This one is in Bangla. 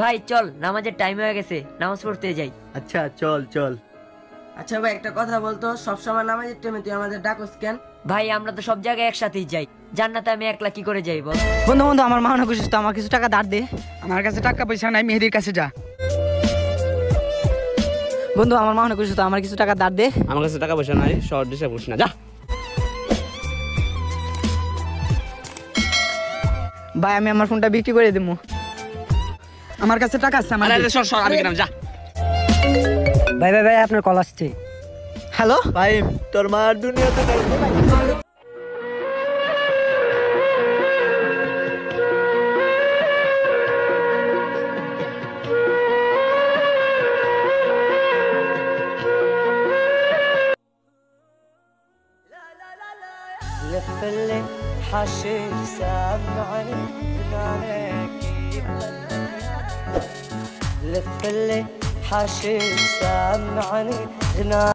ভাই চল নামাজের টাইম হয়ে গেছে নামাজ পড়তে যাই। আচ্ছা চল চল। আচ্ছা ভাই একটা কথা বলতো সবসময় নামাজের টাইমে তুই আমাদের ডাকস কেন? ভাই আমরা তো সব জায়গায় একসাথেই যাই। জান্নাতে আমি একলা কি করে যাই বল বন্ধু বন্ধু আমার মা অনেক অসুস্থ আমার কিছু টাকা দাঁড় দে। আমার কাছে টাকা পয়সা নাই মেহেদির কাছে যা। বন্ধু আমার মা অনেক অসুস্থ আমার কিছু টাকা দাঁড় দে। আমার কাছে টাকা পয়সা নাই শহর দেশে বসিস না যা। ভাই আমি আমার ফোনটা বিক্রি করে দেবো আমার কাছে টাকা আছে আমার আরে সর সর আমি গেলাম যা। ভাই ভাই ভাই আপনার কল আসছে। হ্যালো? ভাই তোর মার দুনিয়াতে নাই। لف اللي حاشي سامعني. هنا